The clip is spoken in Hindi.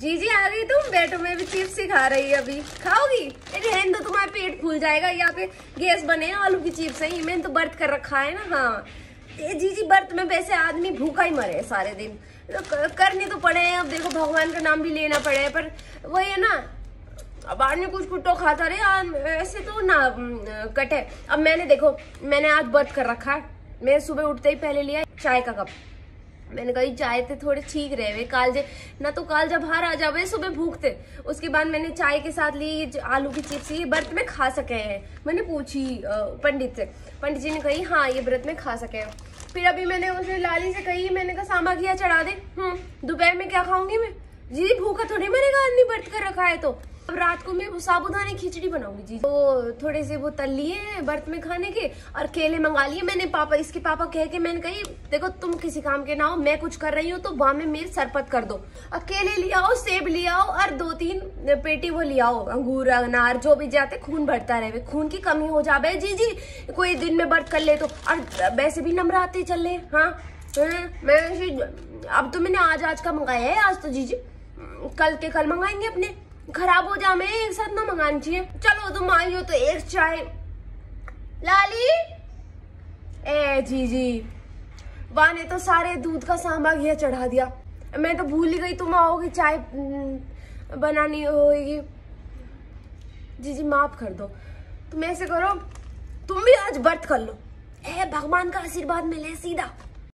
जी जी आ गई तुम बैठो मैं भी चिप्स ही खा रही है अभी। खाओगी? रहने दो तुम्हारा पेट फूल जाएगा यहाँ पे गैस बने हैं आलू की चिप्स है मैंने तो बर्थ कर रखा है ना हाँ। ए, जी जी बर्त में वैसे आदमी भूखा ही मरे सारे दिन। तो करने तो पड़े हैं अब देखो भगवान का नाम भी लेना पड़े पर वही है ना अब आदमी कुछ कुछ तो खाता रहे ऐसे तो ना कटे। अब मैंने देखो मैंने आज बर्थ कर रखा है मैं सुबह उठते ही पहले लिया चाय का कप। मैंने कही चाय थे थोड़े ठीक रहे वे काल जे, ना तो काल जब बाहर आ जावे सुबह भूखते उसके बाद मैंने चाय के साथ ली आलू की चिप्स, ये व्रत में खा सके हैं। मैंने पूछी पंडित से। पंडित जी ने कही हाँ ये व्रत में खा सके हैं। फिर अभी मैंने उसे लाली से कही, मैंने कहा, सामा किया चढ़ा दे। हम्म दोपहर में क्या खाऊँगी मैं? जी, भूखा थोड़ी मरेगा आदमी व्रत कर रखा है तो। अब रात को मैं साबुदाने खिचड़ी बनाऊँगी जी। तो थोड़े से वो तल लिए हैं बर्त में खाने के और केले मंगा लिए। मैंने पापा इसके पापा कह के मैंने कही देखो तुम किसी काम के ना हो मैं कुछ कर रही हूँ तो वहाँ में मेरे सरपत कर दो। और केले ले आओ सेब ले आओ और दो तीन पेटी वो ले आओ। अंगूर अनार जो भी जाते खून बढ़ता रहे। खून की कमी हो जाए जी जी कोई दिन में बर्त कर ले तो। और वैसे भी नमराते चल रहे हाँ, मैं अब तो मैंने आज आज का मंगाया है आज तो जी कल के कल मंगाएँगे अपने। खराब हो जा, मैं एक साथ ना मंगानी चाहिए। चलो, तुम आई हो तो एक चाय। लाली? ए, जी जी। वाह, ने तो सारे दूध का सांबा घिया चढ़ा दिया। मैं तो भूल ही गई, तुम आओगी चाय बनानी होगी। जी जी, माफ़ कर दो। तुम ऐसे करो, तुम भी आज व्रत कर लो। ए, भगवान का आशीर्वाद मिले, सीधा।